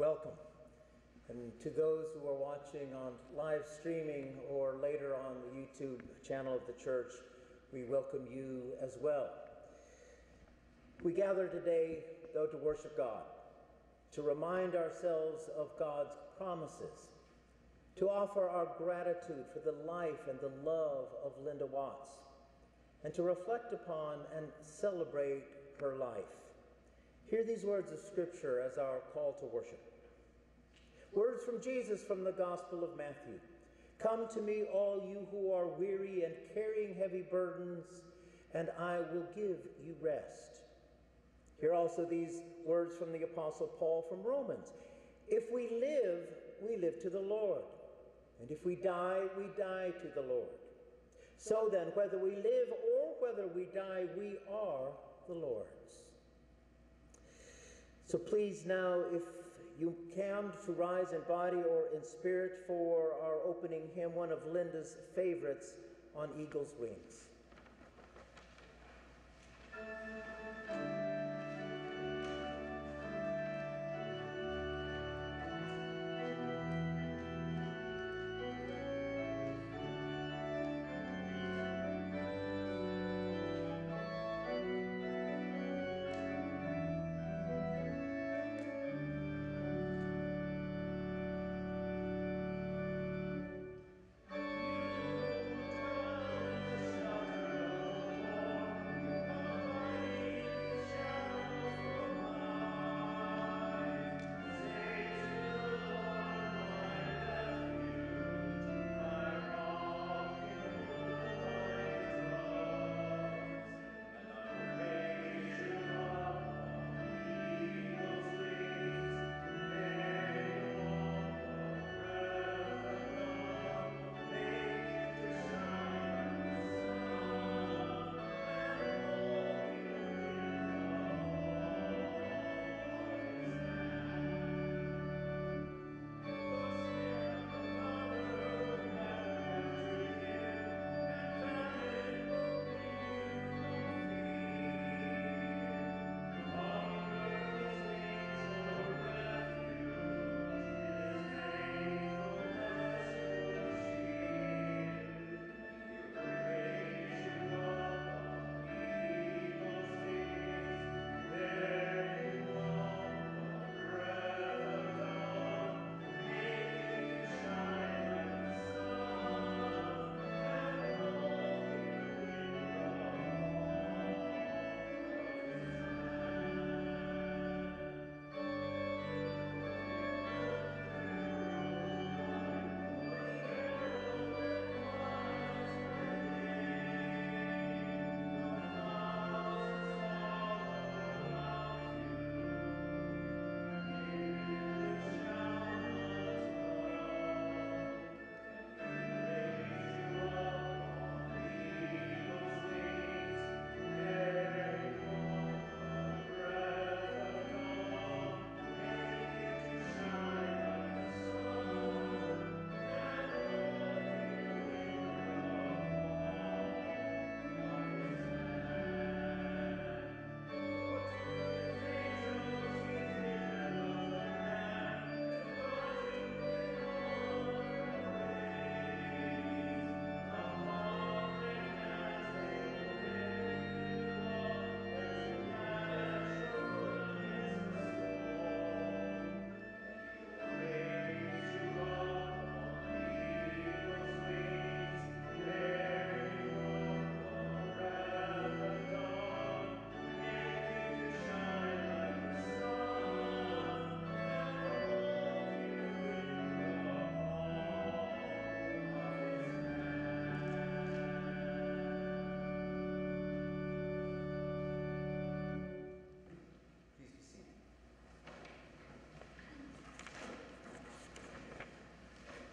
welcome. And to those who are watching on live streaming or later on the YouTube channel of the church, we welcome you as well. We gather today, though, to worship God, to remind ourselves of God's promises, to offer our gratitude for the life and the love of Linda Watts, and to reflect upon and celebrate her life. Hear these words of Scripture as our call to worship. Words from Jesus from the Gospel of Matthew. Come to me, all you who are weary and carrying heavy burdens, and I will give you rest. Here also these words from the Apostle Paul from Romans. If we live, we live to the Lord. And if we die, we die to the Lord. So then, whether we live or whether we die, we are the Lord's. So please now, if you can, to rise in body or in spirit for our opening hymn, one of Linda's favorites, On Eagle's Wings.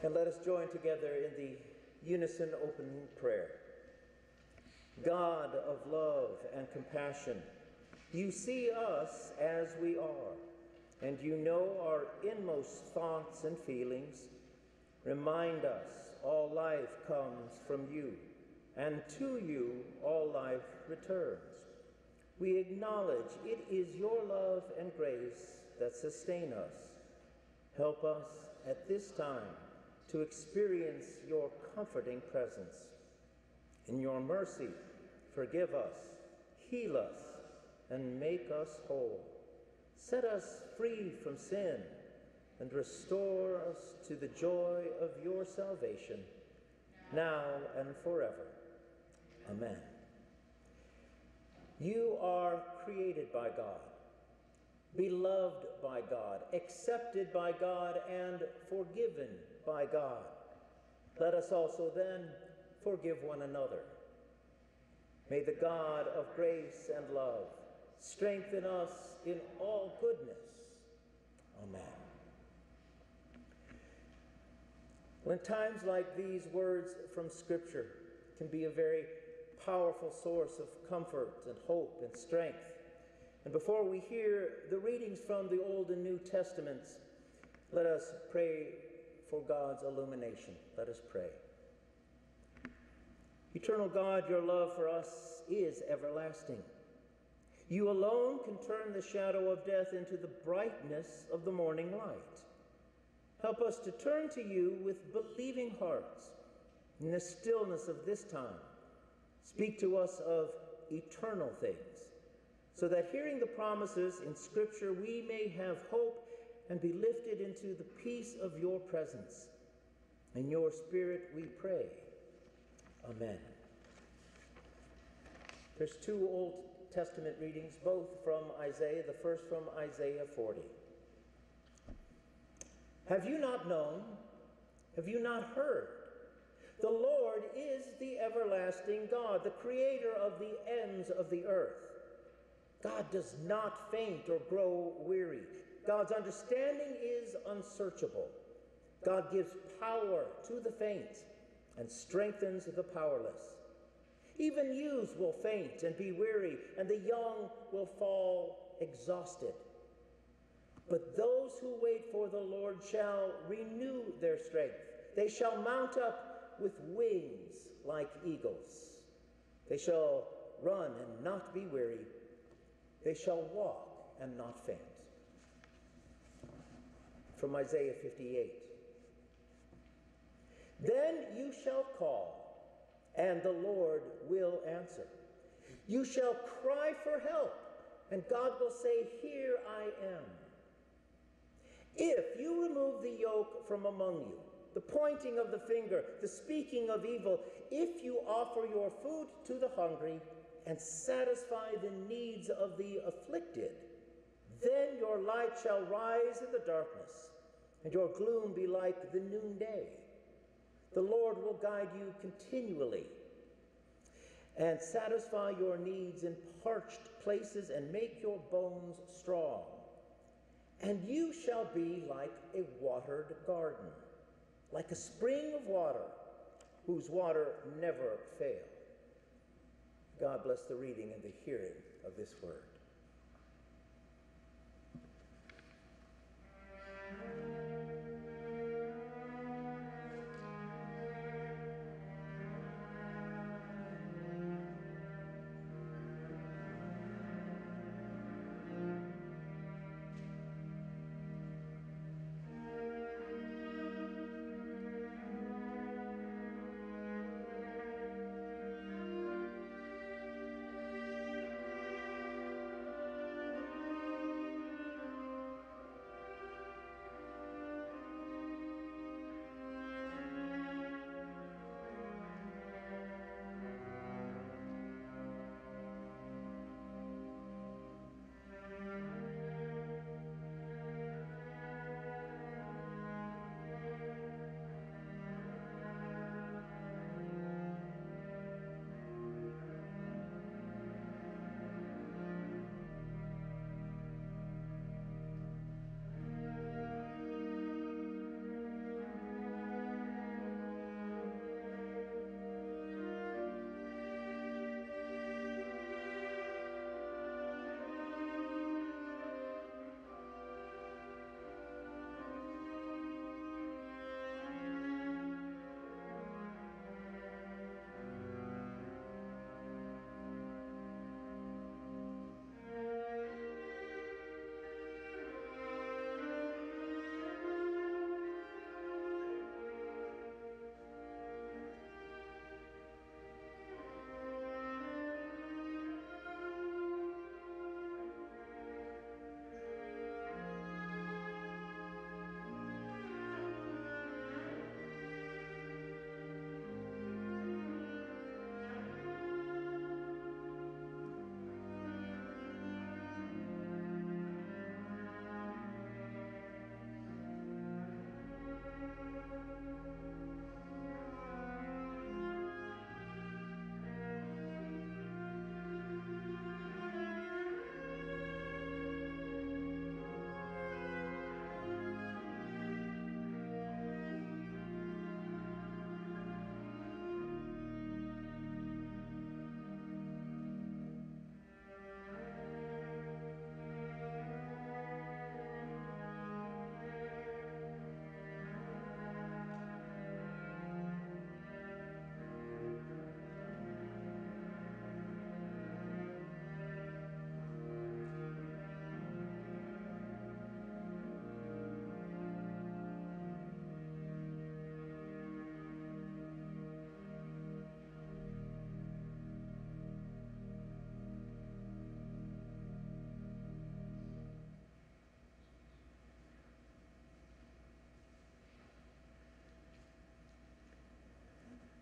And let us join together in the unison opening prayer. God of love and compassion, you see us as we are, and you know our inmost thoughts and feelings. Remind us all life comes from you, and to you all life returns. We acknowledge it is your love and grace that sustain us Help us at this time to experience your comforting presence. In your mercy, forgive us, heal us, and make us whole. Set us free from sin and restore us to the joy of your salvation, now and forever. Amen. You are created by God, beloved by God, accepted by God, and forgiven by God. Let us also then forgive one another. May the God of grace and love strengthen us in all goodness. Amen. When times like these words from Scripture can be a very powerful source of comfort and hope and strength. And before we hear the readings from the Old and New Testaments, let us pray for God's illumination. Let us pray. Eternal God, your love for us is everlasting. You alone can turn the shadow of death into the brightness of the morning light. Help us to turn to you with believing hearts in the stillness of this time. Speak to us of eternal things, so that hearing the promises in Scripture, we may have hope and be lifted into the peace of your presence. In your Spirit we pray. Amen. There's two Old Testament readings, both from Isaiah, the first from Isaiah 40. Have you not known? Have you not heard? The Lord is the everlasting God, the creator of the ends of the earth. God does not faint or grow weary. God's understanding is unsearchable. God gives power to the faint and strengthens the powerless. Even youths will faint and be weary, and the young will fall exhausted. But those who wait for the Lord shall renew their strength. They shall mount up with wings like eagles. They shall run and not be weary. They shall walk and not faint. From Isaiah 58. Then you shall call, and the Lord will answer. You shall cry for help, and God will say, Here I am. If you remove the yoke from among you, the pointing of the finger, the speaking of evil, if you offer your food to the hungry and satisfy the needs of the afflicted, then your light shall rise in the darkness, and your gloom be like the noonday. The Lord will guide you continually and satisfy your needs in parched places and make your bones strong. And you shall be like a watered garden, like a spring of water, whose water never fails. God bless the reading and the hearing of this word.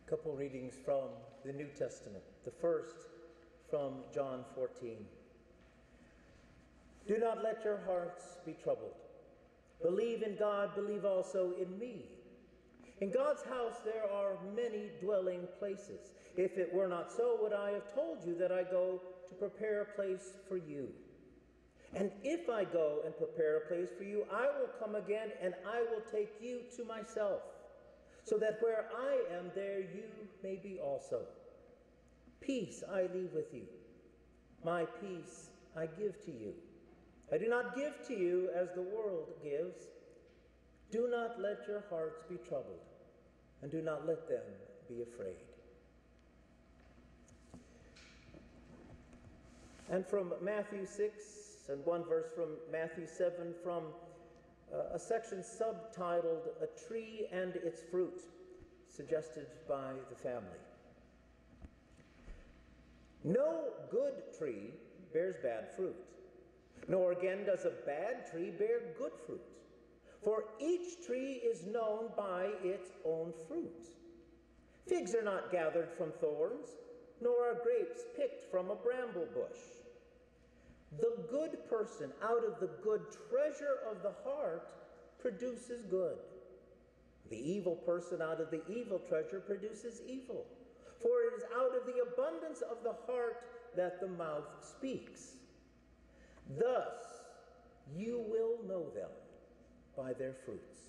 Couple readings from the New Testament. The first from John 14. Do not let your hearts be troubled. Believe in God, believe also in me. In God's house there are many dwelling places. If it were not so, would I have told you that I go to prepare a place for you? And if I go and prepare a place for you, I will come again and I will take you to myself, so that where I am, there you may be also. Peace I leave with you, my peace I give to you. I do not give to you as the world gives. Do not let your hearts be troubled, and do not let them be afraid. And from Matthew 6, and one verse from Matthew 7, from a section subtitled A Tree and Its Fruit, suggested by the family. No good tree bears bad fruit, nor again does a bad tree bear good fruit. For each tree is known by its own fruit. Figs are not gathered from thorns, nor are grapes picked from a bramble bush. The good person out of the good treasure of the heart produces good. The evil person out of the evil treasure produces evil. For it is out of the abundance of the heart that the mouth speaks. Thus you will know them by their fruits.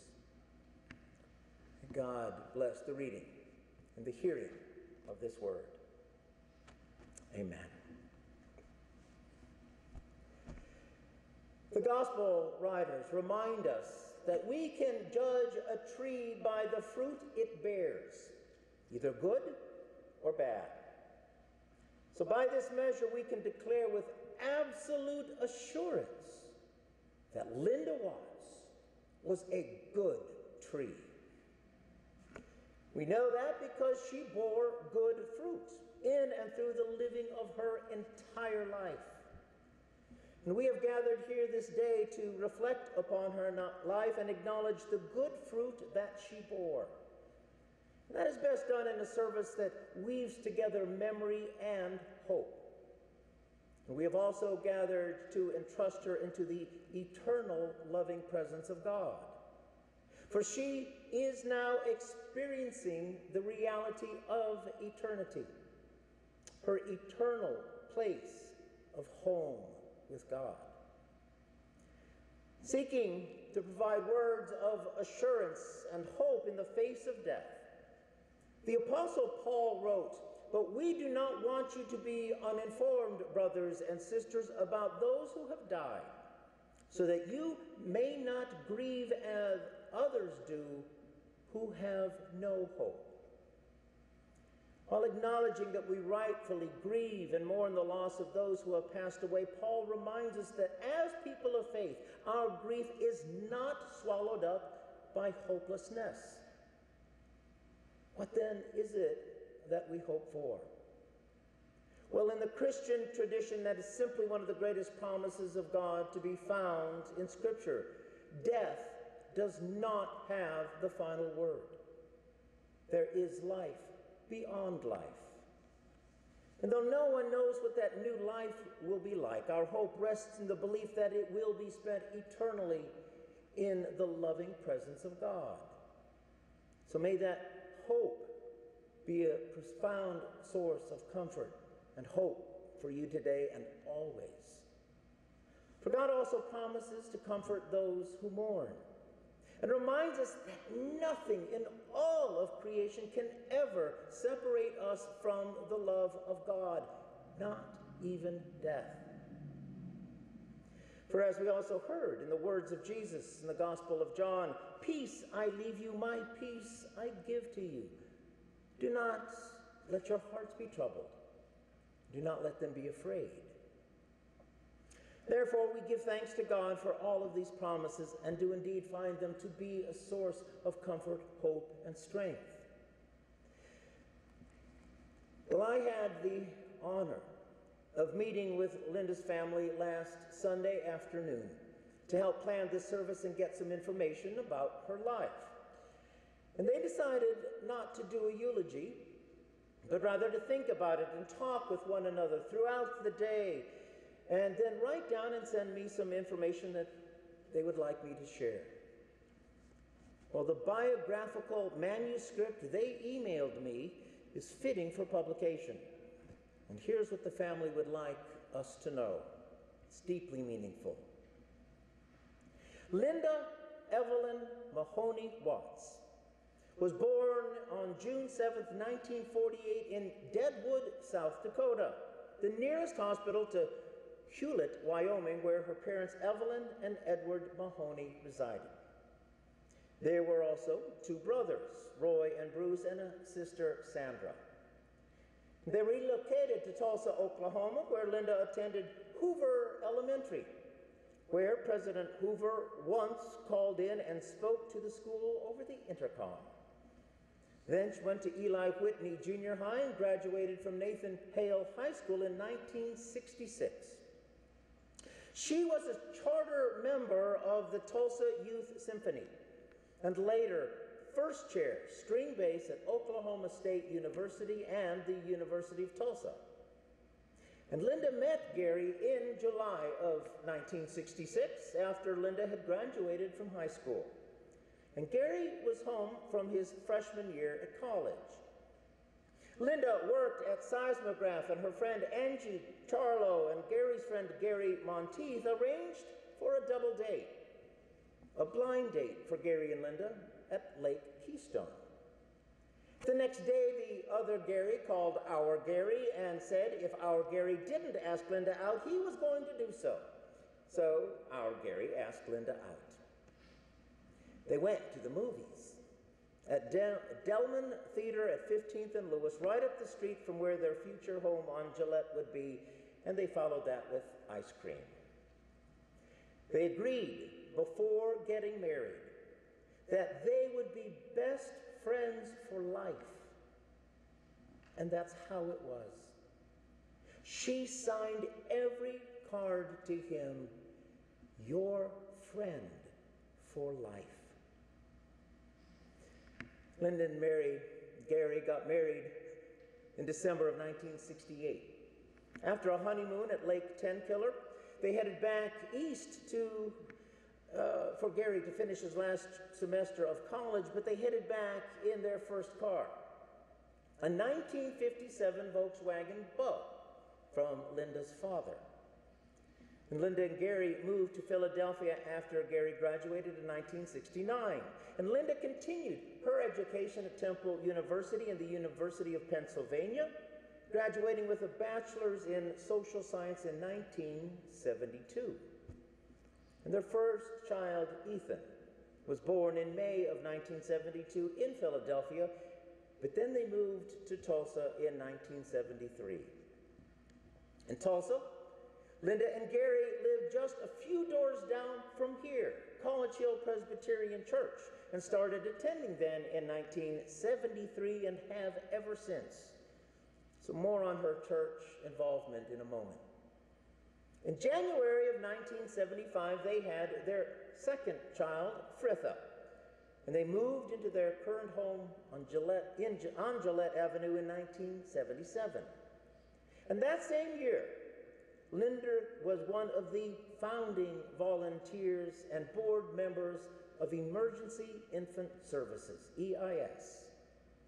God bless the reading and the hearing of this word. Amen. The gospel writers remind us that we can judge a tree by the fruit it bears, either good or bad. So, by this measure, we can declare with absolute assurance that Linda Watts was a good tree. We know that because she bore good fruit in and through the living of her entire life. And we have gathered here this day to reflect upon her life and acknowledge the good fruit that she bore. And that is best done in a service that weaves together memory and hope. And we have also gathered to entrust her into the eternal loving presence of God. For she is now experiencing the reality of eternity, her eternal place of home with God. Seeking to provide words of assurance and hope in the face of death, the Apostle Paul wrote, But we do not want you to be uninformed, brothers and sisters, about those who have died, so that you may not grieve as others do who have no hope. While acknowledging that we rightfully grieve and mourn the loss of those who have passed away, Paul reminds us that as people of faith, our grief is not swallowed up by hopelessness. What then is it that we hope for? Well, in the Christian tradition, that is simply one of the greatest promises of God to be found in Scripture. Death does not have the final word. There is life beyond life. And though no one knows what that new life will be like, our hope rests in the belief that it will be spent eternally in the loving presence of God. So may that hope be a profound source of comfort and hope for you today and always. For God also promises to comfort those who mourn and reminds us that nothing in all of creation can ever separate us from the love of God, not even death. For as we also heard in the words of Jesus in the Gospel of John, Peace I leave you, my peace I give to you. Do not let your hearts be troubled, do not let them be afraid. Therefore, we give thanks to God for all of these promises and do indeed find them to be a source of comfort, hope, and strength. Well, I had the honor of meeting with Linda's family last Sunday afternoon to help plan this service and get some information about her life. And they decided not to do a eulogy, but rather to think about it and talk with one another throughout the day, and then write down and send me some information that they would like me to share. Well, the biographical manuscript they emailed me is fitting for publication. And here's what the family would like us to know it's deeply meaningful. Linda Evelyn Mahoney Watts was born on June 7, 1948, in Deadwood, South Dakota, the nearest hospital to Hulett, Wyoming, where her parents Evelyn and Edward Mahoney resided. There were also two brothers, Roy and Bruce, and a sister, Sandra. They relocated to Tulsa, Oklahoma, where Linda attended Hoover Elementary, where President Hoover once called in and spoke to the school over the intercom. Then she went to Eli Whitney Junior High and graduated from Nathan Hale High School in 1966. She was a charter member of the Tulsa Youth Symphony and later first chair, string bass at Oklahoma State University and the University of Tulsa. And Linda met Gary in July of 1966 after Linda had graduated from high school. And Gary was home from his freshman year at college. Linda worked at Seismograph, and her friend Angie Charlo and Gary's friend Gary Monteith arranged for a double date a blind date for Gary and Linda at Lake Keystone. The next day, the other Gary called our Gary and said if our Gary didn't ask Linda out, he was going to do so. So our Gary asked Linda out. They went to the movies at Del- Delman Theater at 15th and Lewis, right up the street from where their future home on Gillette would be, and they followed that with ice cream. They agreed before getting married that they would be best friends for life. And that's how it was. She signed every card to him, your friend for life. Lyndon married, Gary got married in December of 1968. After a honeymoon at Lake Tenkiller, they headed back east to uh, for Gary to finish his last semester of college, but they headed back in their first car. A 1957 Volkswagen Bug from Linda's father. And Linda and Gary moved to Philadelphia after Gary graduated in 1969. And Linda continued her education at Temple University and the University of Pennsylvania, graduating with a bachelor's in social science in 1972. And their first child, Ethan, was born in May of 1972 in Philadelphia, but then they moved to Tulsa in 1973. In Tulsa, Linda and Gary lived just a few doors down from here, College Hill Presbyterian Church, and started attending then in 1973 and have ever since. So, more on her church involvement in a moment. In January of 1975, they had their second child, Fritha, and they moved into their current home on Gillette, in, on Gillette Avenue in 1977. And that same year, Linda was one of the founding volunteers and board members of Emergency Infant Services, EIS,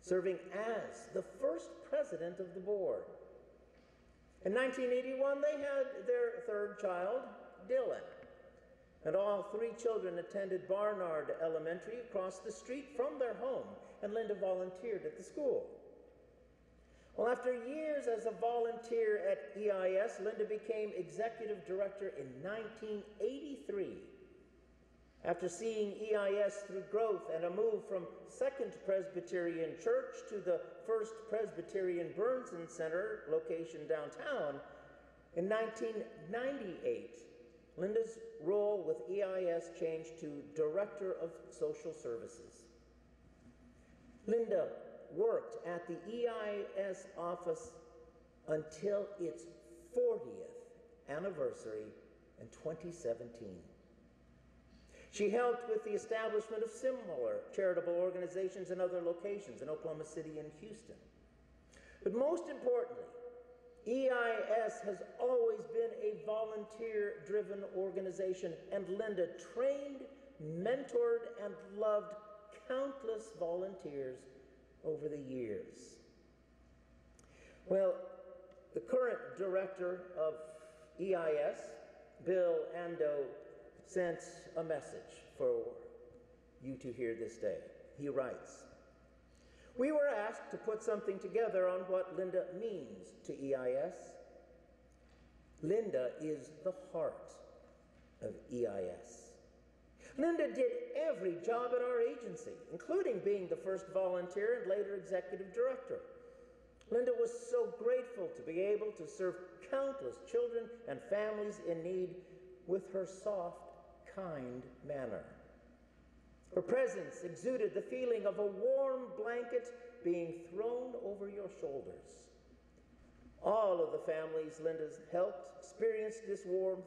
serving as the first president of the board. In 1981, they had their third child, Dylan. And all three children attended Barnard Elementary across the street from their home, and Linda volunteered at the school. Well, after years as a volunteer at EIS, Linda became executive director in 1983 after seeing EIS through growth and a move from Second Presbyterian Church to the First Presbyterian Burnson Center location downtown, in 1998, Linda's role with EIS changed to Director of Social Services. Linda worked at the EIS office until its 40th anniversary in 2017. She helped with the establishment of similar charitable organizations in other locations in Oklahoma City and Houston. But most importantly, EIS has always been a volunteer driven organization, and Linda trained, mentored, and loved countless volunteers over the years. Well, the current director of EIS, Bill Ando, sent a message for you to hear this day. He writes We were asked to put something together on what Linda means to EIS. Linda is the heart of EIS. Linda did every job at our agency, including being the first volunteer and later executive director. Linda was so grateful to be able to serve countless children and families in need with her soft, kind manner. Her presence exuded the feeling of a warm blanket being thrown over your shoulders. All of the families Linda's helped experienced this warmth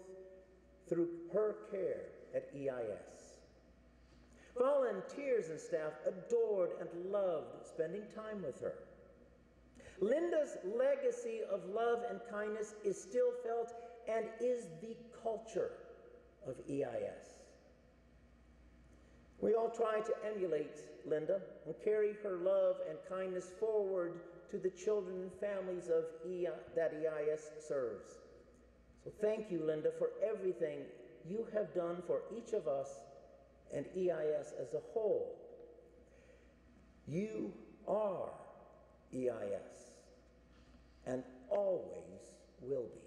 through her care at EIS. Volunteers and staff adored and loved spending time with her. Linda's legacy of love and kindness is still felt and is the culture of EIS. We all try to emulate Linda and carry her love and kindness forward to the children and families of that EIS serves. So thank you, Linda, for everything you have done for each of us and EIS as a whole. You are EIS and always will be.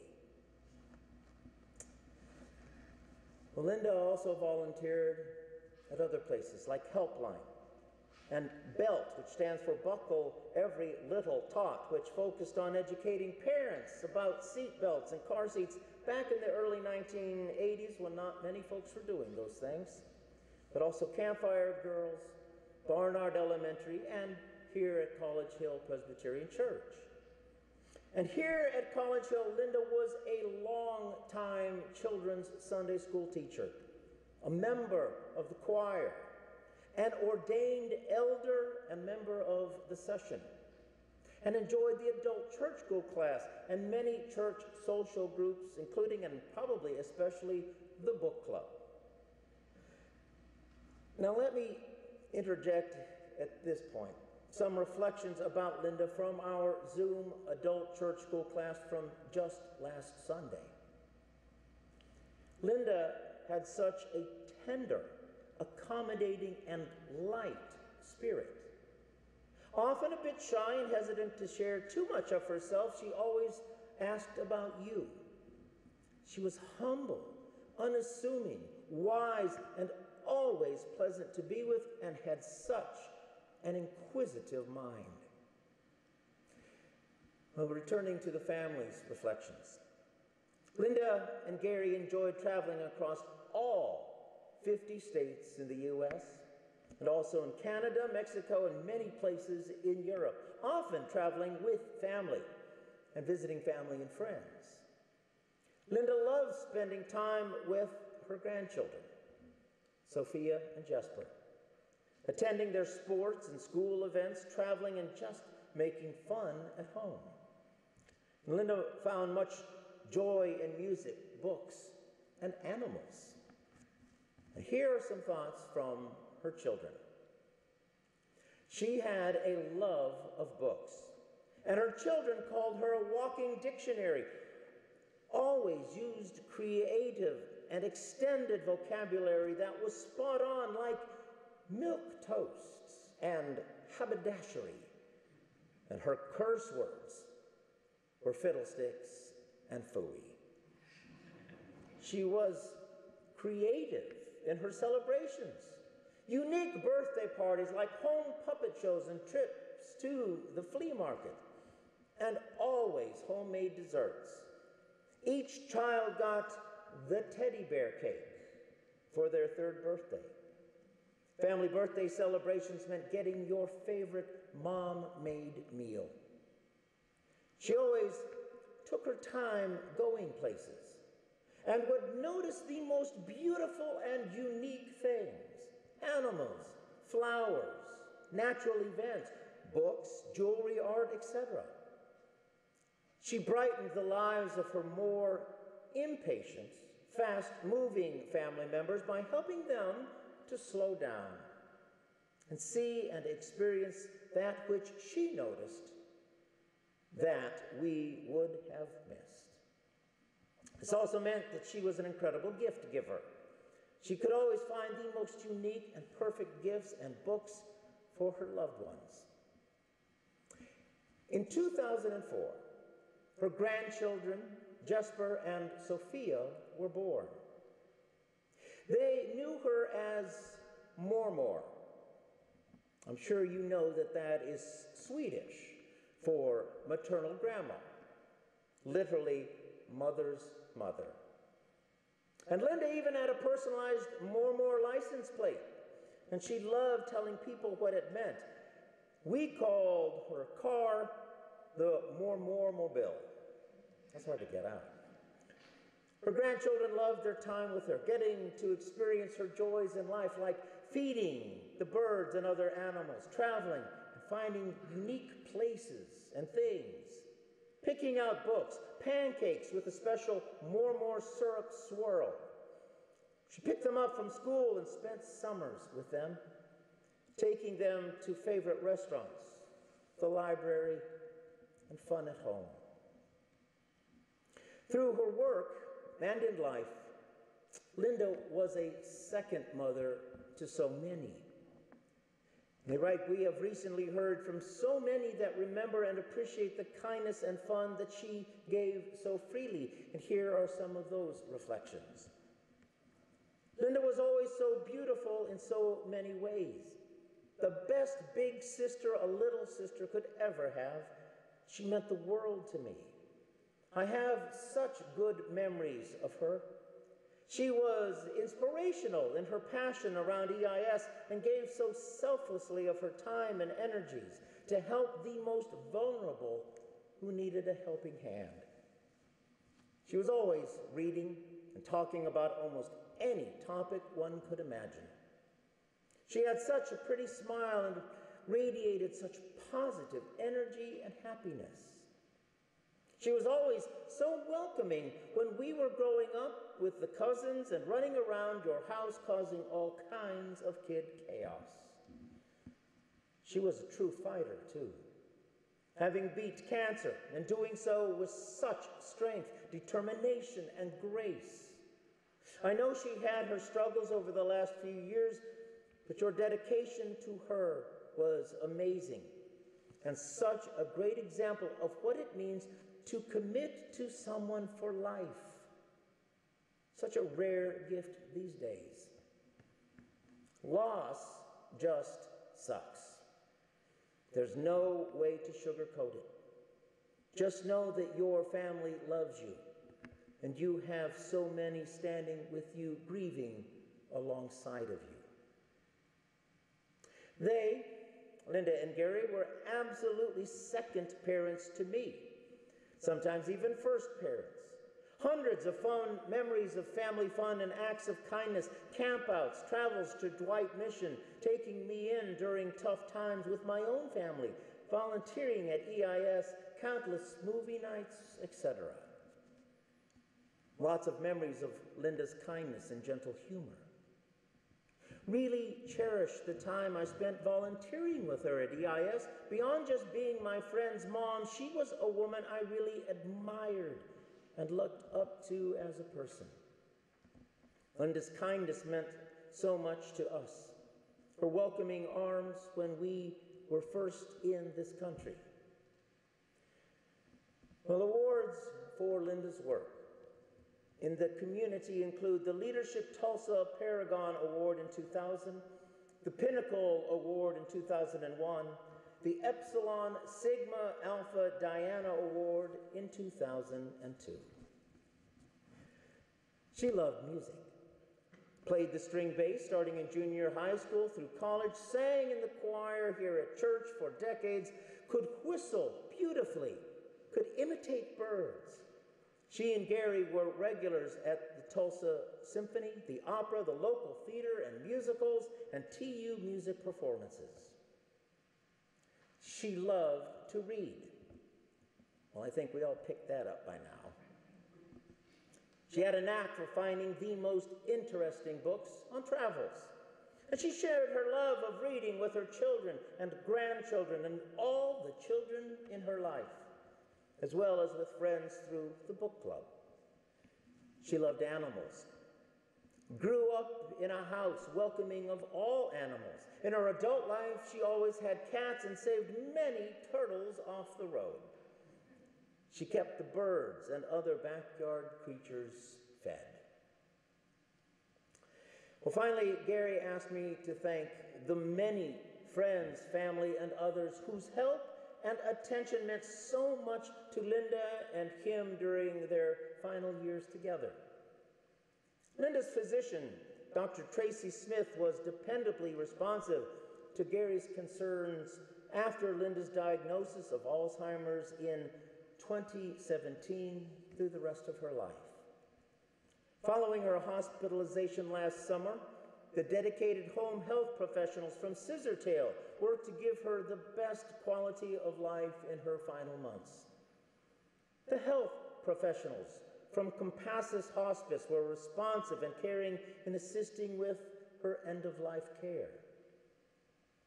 Melinda also volunteered at other places like Helpline and BELT, which stands for Buckle Every Little Tot, which focused on educating parents about seat belts and car seats back in the early 1980s when not many folks were doing those things. But also Campfire Girls, Barnard Elementary, and here at College Hill Presbyterian Church. And here at College Hill, Linda was a long time children's Sunday school teacher, a member of the choir, an ordained elder, a member of the session, and enjoyed the adult church school class and many church social groups, including and probably especially the book club. Now, let me interject at this point some reflections about Linda from our Zoom adult church school class from just last Sunday. Linda had such a tender, accommodating, and light spirit. Often a bit shy and hesitant to share too much of herself, she always asked about you. She was humble, unassuming, wise, and always pleasant to be with, and had such an inquisitive mind. Well, returning to the family's reflections, Linda and Gary enjoyed traveling across all 50 states in the U.S. and also in Canada, Mexico, and many places in Europe, often traveling with family and visiting family and friends. Linda loves spending time with her grandchildren, Sophia and Jesper attending their sports and school events, traveling, and just making fun at home. Linda found much joy in music, books, and animals. And here are some thoughts from her children. She had a love of books, and her children called her a walking dictionary, always used creative and extended vocabulary that was spot on, like milk toasts and haberdashery. And her curse words were fiddlesticks and phooey. She was creative in her celebrations. Unique birthday parties like home puppet shows and trips to the flea market, and always homemade desserts. Each child got the teddy bear cake for their third birthday. Family birthday celebrations meant getting your favorite mom made meal. She always took her time going places and would notice the most beautiful and unique things animals, flowers, natural events, books, jewelry, art, etc. She brightened the lives of her more impatient, fast moving family members by helping them to slow down and see and experience that which she noticed that we would have missed. This also meant that she was an incredible gift giver. She could always find the most unique and perfect gifts and books for her loved ones. In 2004, her grandchildren, Jesper and Sophia, were born. They knew her as Mormor. I'm sure you know that that is Swedish for maternal grandma, literally mother's mother. And Linda even had a personalized Mormor license plate, and she loved telling people what it meant. We called her car the Mormormobile. That's hard to get out. Her grandchildren loved their time with her, getting to experience her joys in life, like feeding the birds and other animals, traveling and finding unique places and things, picking out books, pancakes with a special Mormor syrup swirl. She picked them up from school and spent summers with them, taking them to favorite restaurants, the library, and fun at home. Through her work and in life, Linda was a second mother to so many. They write, We have recently heard from so many that remember and appreciate the kindness and fun that she gave so freely. And here are some of those reflections. Linda was always so beautiful in so many ways. The best big sister a little sister could ever have. She meant the world to me. I have such good memories of her. She was inspirational in her passion around EIS and gave so selflessly of her time and energies to help the most vulnerable who needed a helping hand. She was always reading and talking about almost any topic one could imagine. She had such a pretty smile and radiated such positive energy and happiness. She was always so welcoming when we were growing up with the cousins and running around your house causing all kinds of kid chaos. She was a true fighter, too, having beat cancer and doing so with such strength, determination, and grace. I know she had her struggles over the last few years, but your dedication to her was amazing and such a great example of what it means to commit to someone for life. Such a rare gift these days. Loss just sucks. There's no way to sugarcoat it. Just know that your family loves you, and you have so many standing with you, grieving alongside of you. They, Linda and Gary, were absolutely second parents to me sometimes even first parents. Hundreds of fun memories of family fun and acts of kindness, campouts, travels to Dwight Mission, taking me in during tough times with my own family, volunteering at EIS, countless movie nights, etc. Lots of memories of Linda's kindness and gentle humor. Really cherish the time I spent volunteering with her at EIS. Beyond just being my friend's mom, she was a woman I really admired and looked up to as a person. Linda's kindness meant so much to us. Her welcoming arms when we were first in this country. Well, awards for Linda's work in the community include the Leadership Tulsa Paragon Award in 2000, the Pinnacle Award in 2001, the Epsilon Sigma Alpha Diana Award in 2002. She loved music, played the string bass starting in junior high school through college, sang in the choir here at church for decades, could whistle beautifully, could imitate birds, she and Gary were regulars at the Tulsa Symphony, the opera, the local theater and musicals, and TU music performances. She loved to read. Well, I think we all picked that up by now. She had a knack for finding the most interesting books on travels. And she shared her love of reading with her children and grandchildren and all the children in her life, as well as with friends through the book club. She loved animals, grew up in a house welcoming of all animals. In her adult life, she always had cats and saved many turtles off the road. She kept the birds and other backyard creatures fed. Well, finally, Gary asked me to thank the many friends, family, and others whose help and attention meant so much to Linda and him during their final years together. Linda's physician, Dr. Tracy Smith, was dependably responsive to Gary's concerns after Linda's diagnosis of Alzheimer's in 2017 through the rest of her life. Following her hospitalization last summer, the dedicated home health professionals from Scissortail worked to give her the best quality of life in her final months. The health professionals from Compassus Hospice were responsive and caring in assisting with her end of life care.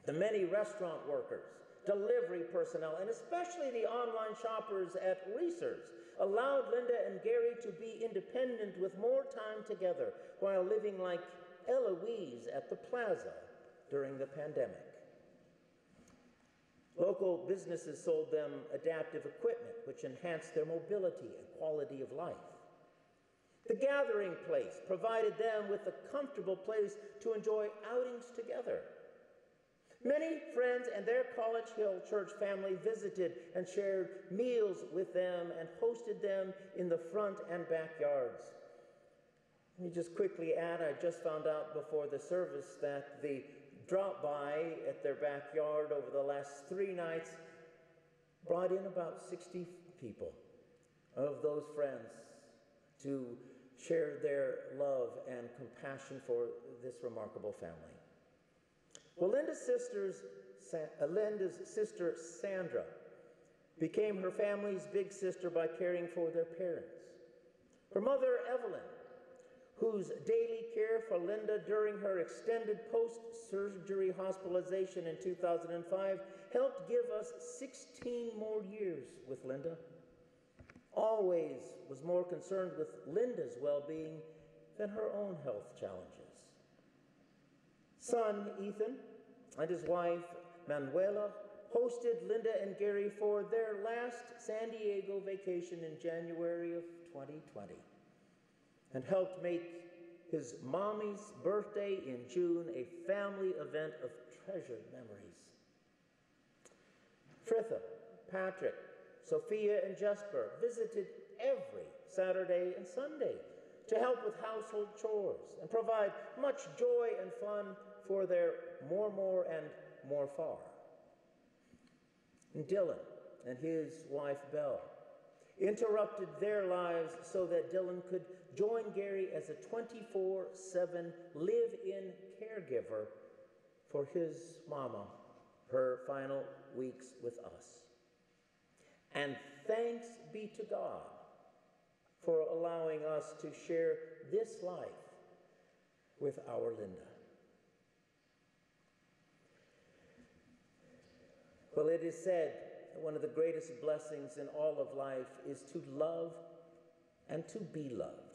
The many restaurant workers, delivery personnel, and especially the online shoppers at Reasor's allowed Linda and Gary to be independent with more time together while living like Eloise at the plaza during the pandemic. Local businesses sold them adaptive equipment which enhanced their mobility and quality of life. The gathering place provided them with a comfortable place to enjoy outings together. Many friends and their College Hill Church family visited and shared meals with them and hosted them in the front and backyards. Let me just quickly add I just found out before the service that the drop by at their backyard over the last three nights brought in about 60 people of those friends to share their love and compassion for this remarkable family. Well, Linda's, sisters, uh, Linda's sister Sandra became her family's big sister by caring for their parents. Her mother, Evelyn, whose daily care for Linda during her extended post surgery hospitalization in 2005 helped give us 16 more years with Linda always was more concerned with Linda's well being than her own health challenges. Son Ethan and his wife Manuela hosted Linda and Gary for their last San Diego vacation in January of 2020 and helped make his mommy's birthday in June a family event of treasured memories. Fritha, Patrick, Sophia and Jesper visited every Saturday and Sunday to help with household chores and provide much joy and fun for their Mormor, and Morfar. And Dylan and his wife Belle interrupted their lives so that Dylan could join Gary as a 24 7 live in caregiver for his mama, her final weeks with us. And thanks be to God for allowing us to share this life with our Linda. Well, it is said that one of the greatest blessings in all of life is to love and to be loved.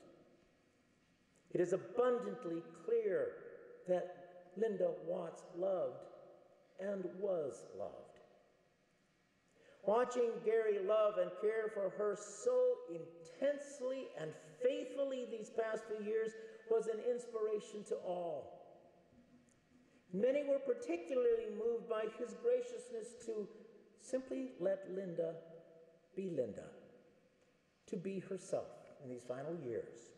It is abundantly clear that Linda Watts loved and was loved. Watching Gary love and care for her so intensely and faithfully these past few years was an inspiration to all. Many were particularly moved by his graciousness to simply let Linda be Linda, to be herself in these final years.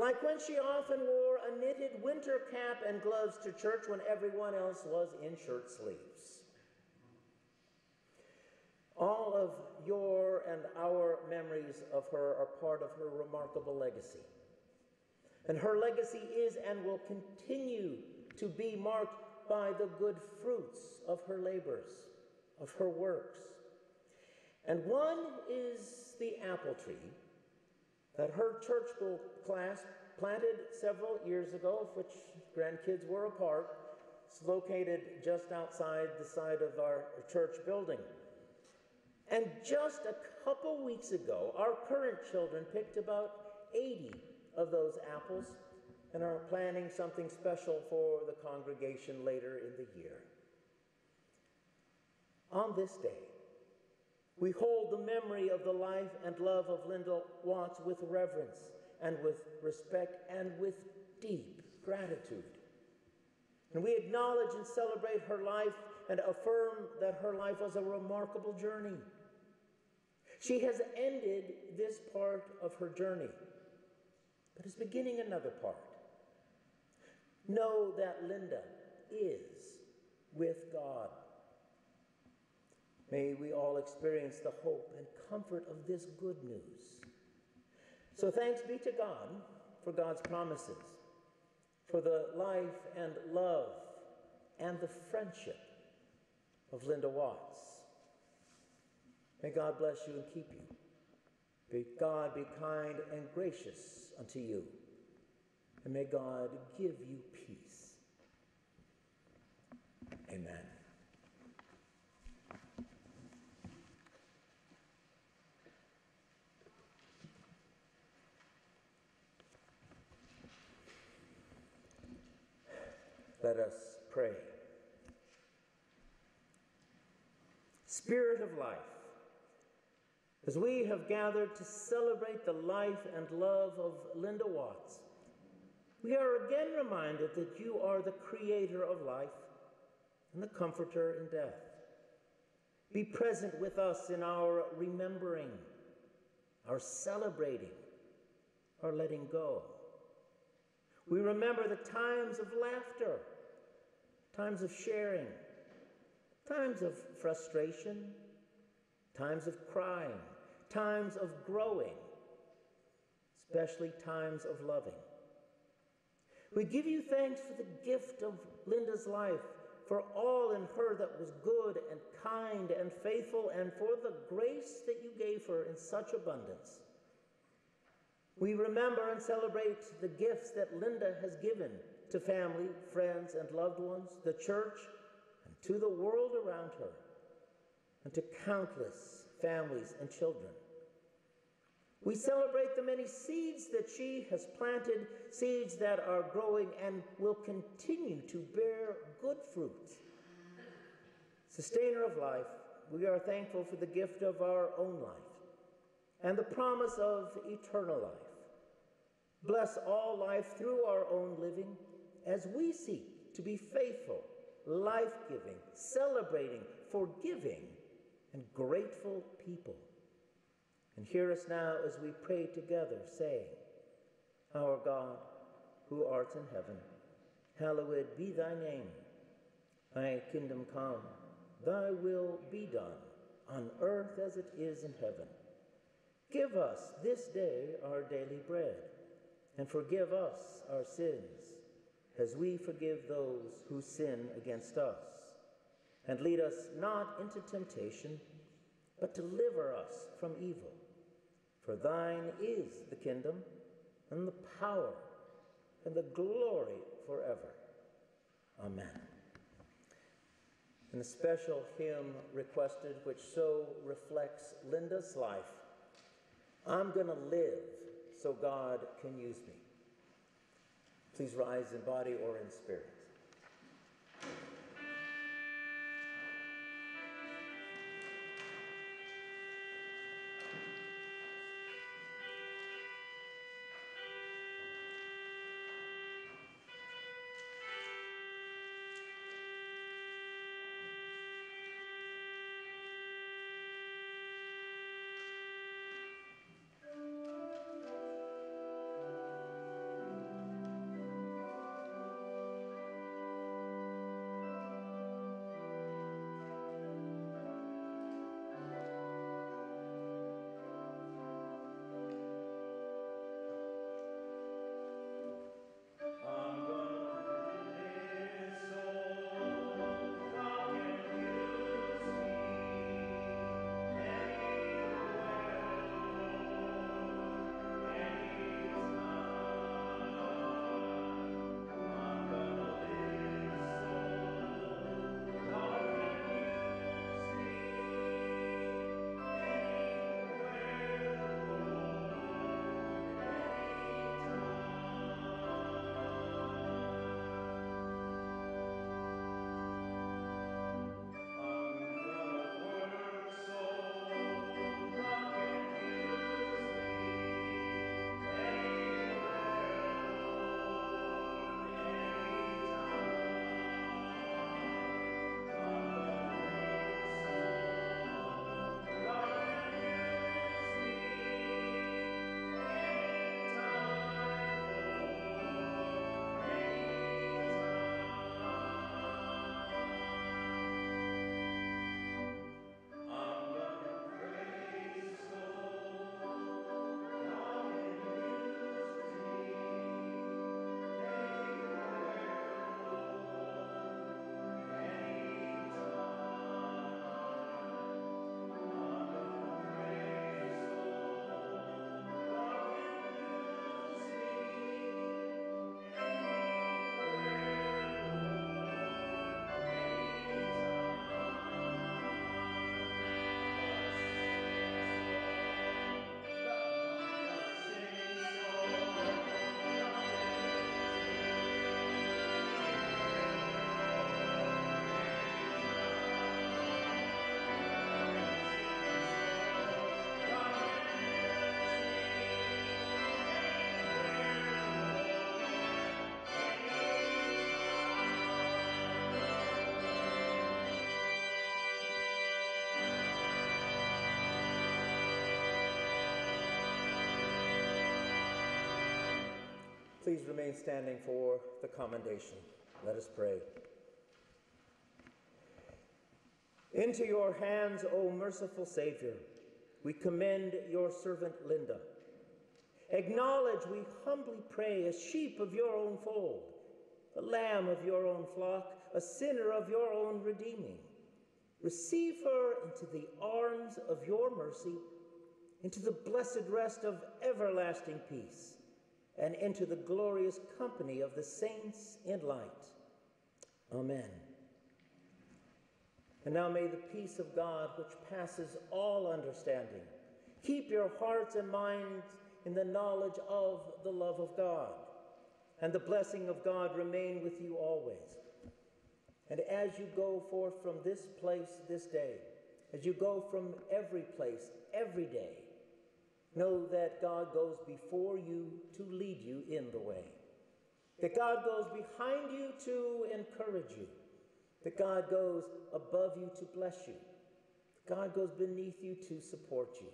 Like when she often wore a knitted winter cap and gloves to church when everyone else was in shirt sleeves. All of your and our memories of her are part of her remarkable legacy. And her legacy is and will continue to be marked by the good fruits of her labors, of her works. And one is the apple tree that her church school class planted several years ago, of which grandkids were a part. It's located just outside the side of our church building. And just a couple weeks ago, our current children picked about 80 of those apples and are planning something special for the congregation later in the year. On this day, we hold the memory of the life and love of Linda Watts with reverence and with respect and with deep gratitude. And we acknowledge and celebrate her life and affirm that her life was a remarkable journey. She has ended this part of her journey, but is beginning another part. Know that Linda is with God. May we all experience the hope and comfort of this good news. So thanks be to God for God's promises, for the life and love and the friendship of Linda Watts. May God bless you and keep you. May God be kind and gracious unto you. And may God give you peace. Amen. Let us pray. Spirit of life, as we have gathered to celebrate the life and love of Linda Watts, we are again reminded that you are the creator of life and the comforter in death. Be present with us in our remembering, our celebrating, our letting go. We remember the times of laughter, times of sharing, times of frustration, times of crying, times of growing, especially times of loving. We give you thanks for the gift of Linda's life, for all in her that was good and kind and faithful, and for the grace that you gave her in such abundance. We remember and celebrate the gifts that Linda has given to family, friends, and loved ones, the church, and to the world around her, and to countless families and children. We celebrate the many seeds that she has planted, seeds that are growing and will continue to bear good fruit. Sustainer of life, we are thankful for the gift of our own life and the promise of eternal life. Bless all life through our own living as we seek to be faithful, life giving, celebrating, forgiving, and grateful people. And hear us now as we pray together, saying, Our God, who art in heaven, hallowed be thy name. Thy kingdom come, thy will be done, on earth as it is in heaven. Give us this day our daily bread, and forgive us our sins, as we forgive those who sin against us. And lead us not into temptation, but deliver us from evil. For thine is the kingdom, and the power, and the glory forever. Amen. And a special hymn requested, which so reflects Linda's life I'm going to live so God can use me. Please rise in body or in spirit. Please remain standing for the commendation. Let us pray. Into your hands, O merciful Savior, we commend your servant Linda. Acknowledge, we humbly pray, a sheep of your own fold, a lamb of your own flock, a sinner of your own redeeming. Receive her into the arms of your mercy, into the blessed rest of everlasting peace, and into the glorious company of the saints in light. Amen. And now may the peace of God, which passes all understanding, keep your hearts and minds in the knowledge of the love of God. And the blessing of God remain with you always. And as you go forth from this place this day, as you go from every place every day, know that God goes before you to lead you in the way. That God goes behind you to encourage you that God goes above you to bless you. God goes beneath you to support you.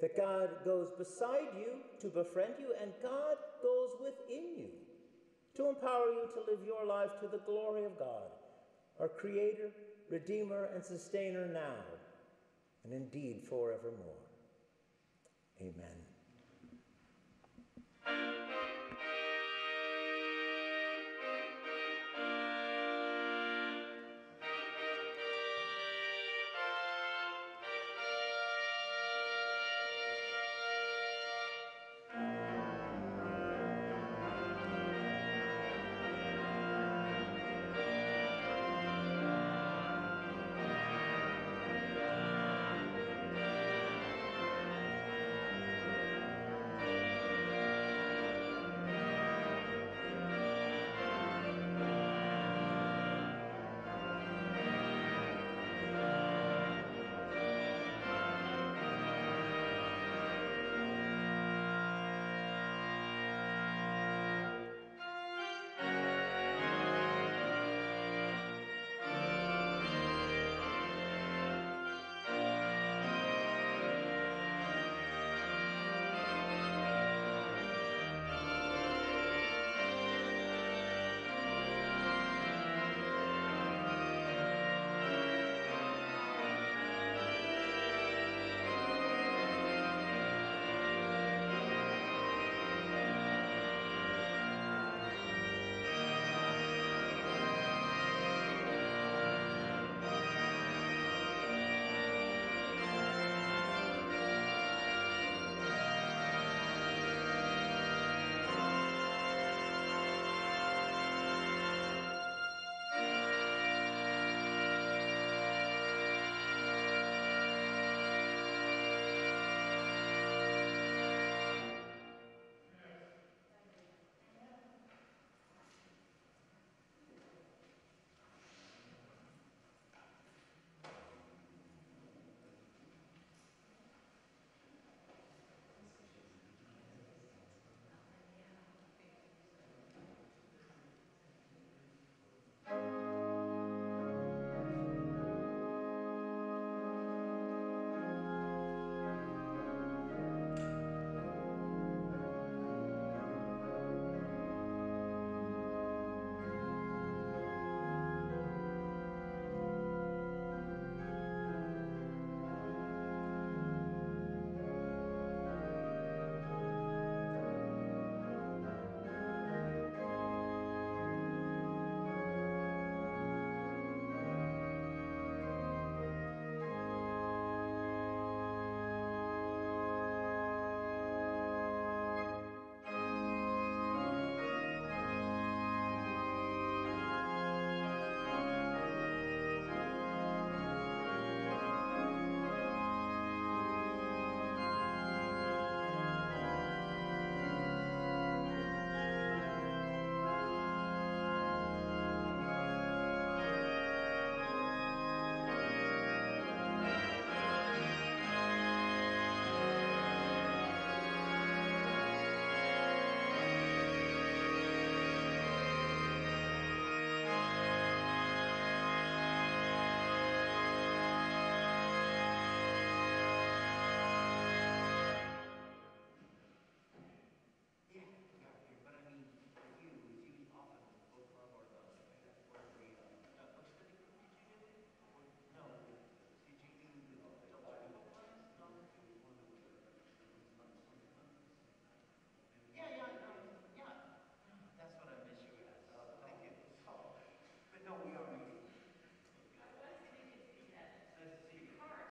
That God goes beside you to befriend you, and God goes within you to empower you to live your life to the glory of God, our Creator, Redeemer, and Sustainer now, and indeed forevermore. Amen.